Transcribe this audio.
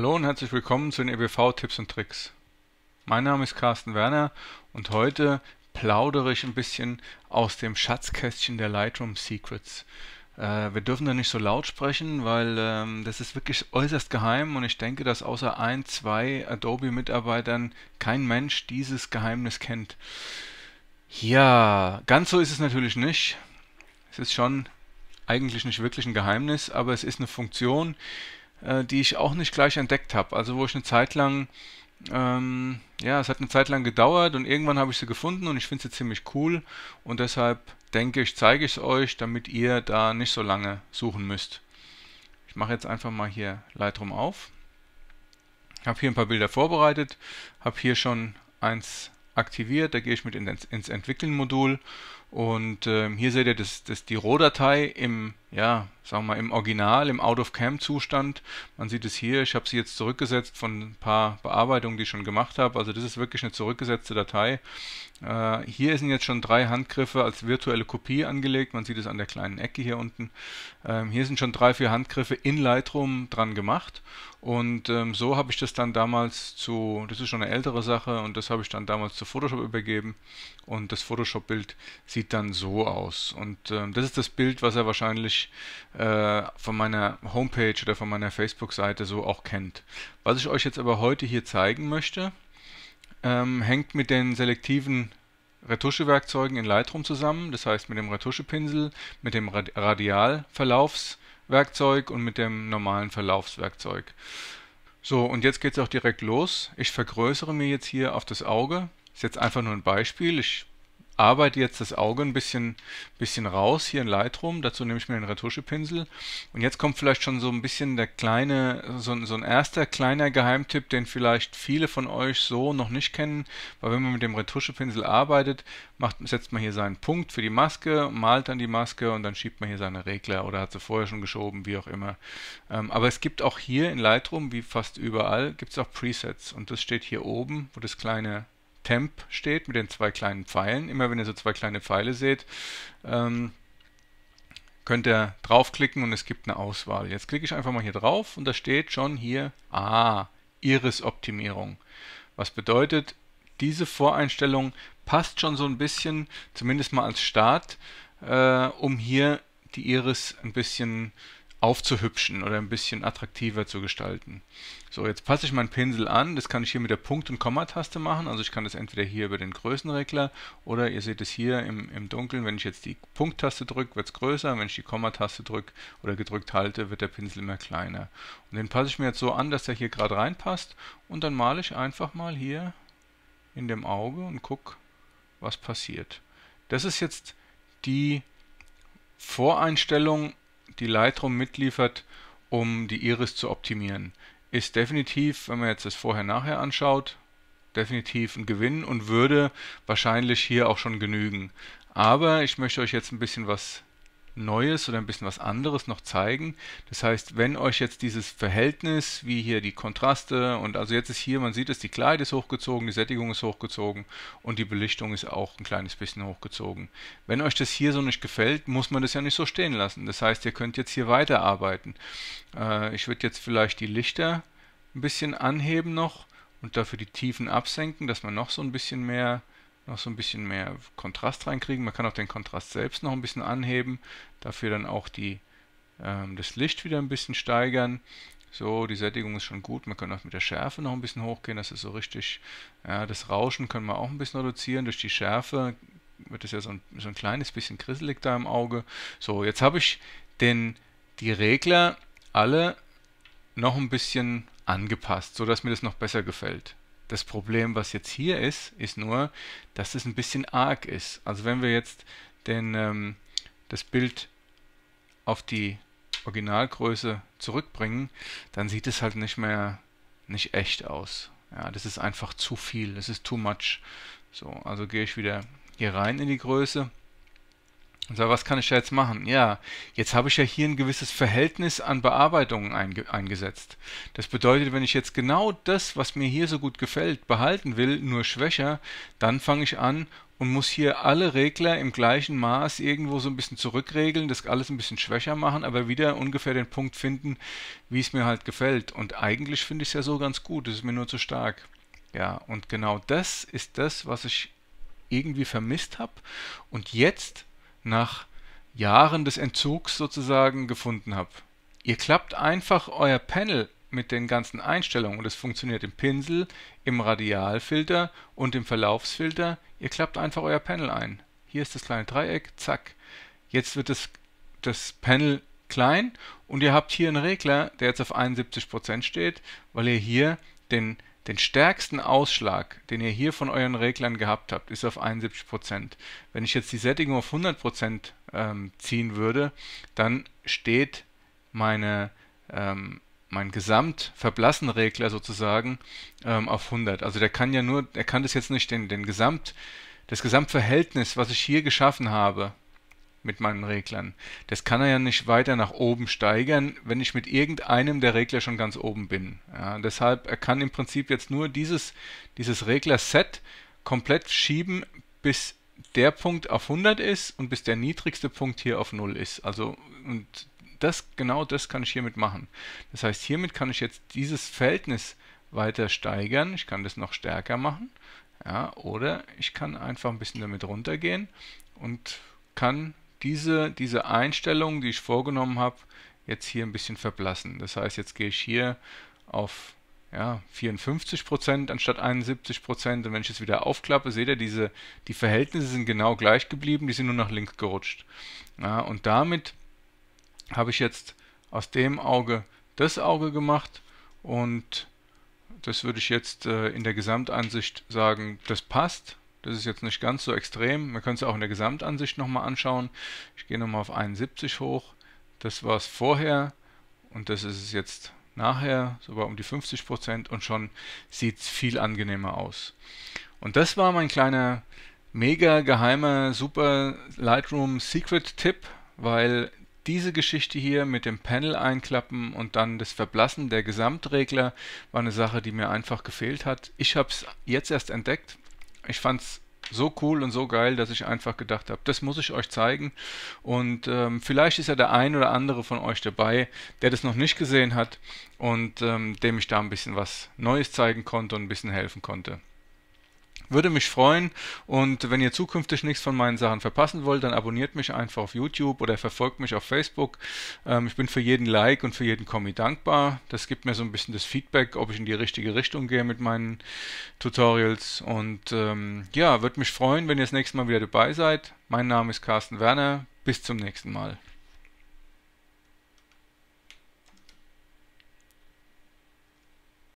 Hallo und herzlich willkommen zu den EBV Tipps und Tricks. Mein Name ist Carsten Werner und heute plaudere ich ein bisschen aus dem Schatzkästchen der Lightroom Secrets. Äh, wir dürfen da nicht so laut sprechen, weil ähm, das ist wirklich äußerst geheim und ich denke, dass außer ein, zwei Adobe-Mitarbeitern kein Mensch dieses Geheimnis kennt. Ja, ganz so ist es natürlich nicht. Es ist schon eigentlich nicht wirklich ein Geheimnis, aber es ist eine Funktion, äh, die ich auch nicht gleich entdeckt habe. Also wo ich eine Zeit lang, ähm, ja, es hat eine Zeit lang gedauert und irgendwann habe ich sie gefunden und ich finde sie ziemlich cool und deshalb denke ich, zeige ich es euch, damit ihr da nicht so lange suchen müsst. Ich mache jetzt einfach mal hier Lightroom auf. Habe hier ein paar Bilder vorbereitet, habe hier schon eins aktiviert, da gehe ich mit ins Entwickeln-Modul und ähm, hier seht ihr das, das die Rohdatei im, ja, sagen wir im Original, im Out-of-Cam-Zustand. Man sieht es hier, ich habe sie jetzt zurückgesetzt von ein paar Bearbeitungen, die ich schon gemacht habe. Also das ist wirklich eine zurückgesetzte Datei. Äh, hier sind jetzt schon drei Handgriffe als virtuelle Kopie angelegt. Man sieht es an der kleinen Ecke hier unten. Ähm, hier sind schon drei, vier Handgriffe in Lightroom dran gemacht. Und ähm, so habe ich das dann damals zu, das ist schon eine ältere Sache, und das habe ich dann damals zu Photoshop übergeben. Und das Photoshop-Bild sieht dann so aus. Und ähm, das ist das Bild, was er wahrscheinlich äh, von meiner Homepage oder von meiner Facebook-Seite so auch kennt. Was ich euch jetzt aber heute hier zeigen möchte, ähm, hängt mit den selektiven Retuschewerkzeugen in Lightroom zusammen, das heißt mit dem Retuschepinsel, mit dem Radialverlaufswerkzeug und mit dem normalen Verlaufswerkzeug. So, und jetzt geht es auch direkt los. Ich vergrößere mir jetzt hier auf das Auge. Ist jetzt einfach nur ein Beispiel. Ich arbeite jetzt das Auge ein bisschen, bisschen raus hier in Lightroom. Dazu nehme ich mir den Retuschepinsel. Und jetzt kommt vielleicht schon so ein bisschen der kleine, so, so ein erster kleiner Geheimtipp, den vielleicht viele von euch so noch nicht kennen. Weil wenn man mit dem Retuschepinsel arbeitet, macht, setzt man hier seinen Punkt für die Maske, malt dann die Maske und dann schiebt man hier seine Regler oder hat sie vorher schon geschoben, wie auch immer. Ähm, aber es gibt auch hier in Lightroom, wie fast überall, gibt es auch Presets. Und das steht hier oben, wo das kleine Temp steht mit den zwei kleinen Pfeilen. Immer wenn ihr so zwei kleine Pfeile seht, ähm, könnt ihr draufklicken und es gibt eine Auswahl. Jetzt klicke ich einfach mal hier drauf und da steht schon hier, ah, Iris-Optimierung. Was bedeutet, diese Voreinstellung passt schon so ein bisschen, zumindest mal als Start, äh, um hier die Iris ein bisschen aufzuhübschen oder ein bisschen attraktiver zu gestalten. So, jetzt passe ich meinen Pinsel an. Das kann ich hier mit der Punkt- und Komma-Taste machen. Also ich kann das entweder hier über den Größenregler oder ihr seht es hier im, im Dunkeln. Wenn ich jetzt die Punkt-Taste drücke, wird es größer. Wenn ich die Komma-Taste drücke oder gedrückt halte, wird der Pinsel immer kleiner. Und den passe ich mir jetzt so an, dass der hier gerade reinpasst. Und dann male ich einfach mal hier in dem Auge und gucke, was passiert. Das ist jetzt die Voreinstellung die Lightroom mitliefert, um die Iris zu optimieren. Ist definitiv, wenn man jetzt das vorher-nachher anschaut, definitiv ein Gewinn und würde wahrscheinlich hier auch schon genügen. Aber ich möchte euch jetzt ein bisschen was Neues oder ein bisschen was anderes noch zeigen. Das heißt, wenn euch jetzt dieses Verhältnis, wie hier die Kontraste und also jetzt ist hier, man sieht es, die Kleid ist hochgezogen, die Sättigung ist hochgezogen und die Belichtung ist auch ein kleines bisschen hochgezogen. Wenn euch das hier so nicht gefällt, muss man das ja nicht so stehen lassen. Das heißt, ihr könnt jetzt hier weiterarbeiten. Äh, ich würde jetzt vielleicht die Lichter ein bisschen anheben noch und dafür die Tiefen absenken, dass man noch so ein bisschen mehr noch so ein bisschen mehr Kontrast reinkriegen. Man kann auch den Kontrast selbst noch ein bisschen anheben, dafür dann auch die, ähm, das Licht wieder ein bisschen steigern. So, die Sättigung ist schon gut. Man kann auch mit der Schärfe noch ein bisschen hochgehen. Das ist so richtig. Ja, das Rauschen können wir auch ein bisschen reduzieren. Durch die Schärfe wird es ja so ein, so ein kleines bisschen krisselig da im Auge. So, jetzt habe ich den, die Regler alle noch ein bisschen angepasst, sodass mir das noch besser gefällt. Das Problem, was jetzt hier ist, ist nur, dass es ein bisschen arg ist. Also wenn wir jetzt den, ähm, das Bild auf die Originalgröße zurückbringen, dann sieht es halt nicht mehr nicht echt aus. Ja, das ist einfach zu viel, das ist too much. So, also gehe ich wieder hier rein in die Größe so, was kann ich da jetzt machen? Ja, jetzt habe ich ja hier ein gewisses Verhältnis an Bearbeitungen einge eingesetzt. Das bedeutet, wenn ich jetzt genau das, was mir hier so gut gefällt, behalten will, nur schwächer, dann fange ich an und muss hier alle Regler im gleichen Maß irgendwo so ein bisschen zurückregeln, das alles ein bisschen schwächer machen, aber wieder ungefähr den Punkt finden, wie es mir halt gefällt. Und eigentlich finde ich es ja so ganz gut, es ist mir nur zu stark. Ja, und genau das ist das, was ich irgendwie vermisst habe und jetzt nach Jahren des Entzugs sozusagen gefunden habe. Ihr klappt einfach euer Panel mit den ganzen Einstellungen und es funktioniert im Pinsel, im Radialfilter und im Verlaufsfilter. Ihr klappt einfach euer Panel ein. Hier ist das kleine Dreieck, zack. Jetzt wird das, das Panel klein und ihr habt hier einen Regler, der jetzt auf 71% steht, weil ihr hier den, den stärksten Ausschlag, den ihr hier von euren Reglern gehabt habt, ist auf 71%. Wenn ich jetzt die Sättigung auf 100% ähm, ziehen würde, dann steht meine ähm, mein Gesamtverblassenregler sozusagen ähm, auf 100. Also der kann ja nur, er kann das jetzt nicht den, den Gesamt, das Gesamtverhältnis, was ich hier geschaffen habe mit meinen Reglern, das kann er ja nicht weiter nach oben steigern, wenn ich mit irgendeinem der Regler schon ganz oben bin. Ja, deshalb, er kann im Prinzip jetzt nur dieses, dieses Regler-Set komplett schieben, bis der Punkt auf 100 ist und bis der niedrigste Punkt hier auf 0 ist. Also, und das, genau das kann ich hiermit machen. Das heißt, hiermit kann ich jetzt dieses Verhältnis weiter steigern. Ich kann das noch stärker machen. Ja, oder ich kann einfach ein bisschen damit runtergehen und kann diese, diese Einstellung, die ich vorgenommen habe, jetzt hier ein bisschen verblassen. Das heißt, jetzt gehe ich hier auf ja, 54% anstatt 71% und wenn ich es wieder aufklappe, seht ihr, diese, die Verhältnisse sind genau gleich geblieben, die sind nur nach links gerutscht. Ja, und damit habe ich jetzt aus dem Auge das Auge gemacht und das würde ich jetzt äh, in der Gesamtansicht sagen, das passt. Das ist jetzt nicht ganz so extrem. Man kann es auch in der Gesamtansicht nochmal anschauen. Ich gehe nochmal auf 71 hoch. Das war es vorher und das ist es jetzt nachher, sogar um die 50% und schon sieht es viel angenehmer aus. Und das war mein kleiner, mega geheimer, super Lightroom Secret Tipp, weil diese Geschichte hier mit dem Panel einklappen und dann das Verblassen der Gesamtregler war eine Sache, die mir einfach gefehlt hat. Ich habe es jetzt erst entdeckt. Ich fand es so cool und so geil, dass ich einfach gedacht habe, das muss ich euch zeigen. Und ähm, vielleicht ist ja der ein oder andere von euch dabei, der das noch nicht gesehen hat und ähm, dem ich da ein bisschen was Neues zeigen konnte und ein bisschen helfen konnte. Würde mich freuen und wenn ihr zukünftig nichts von meinen Sachen verpassen wollt, dann abonniert mich einfach auf YouTube oder verfolgt mich auf Facebook. Ähm, ich bin für jeden Like und für jeden Kommi dankbar. Das gibt mir so ein bisschen das Feedback, ob ich in die richtige Richtung gehe mit meinen Tutorials. Und ähm, ja, würde mich freuen, wenn ihr das nächste Mal wieder dabei seid. Mein Name ist Carsten Werner. Bis zum nächsten Mal.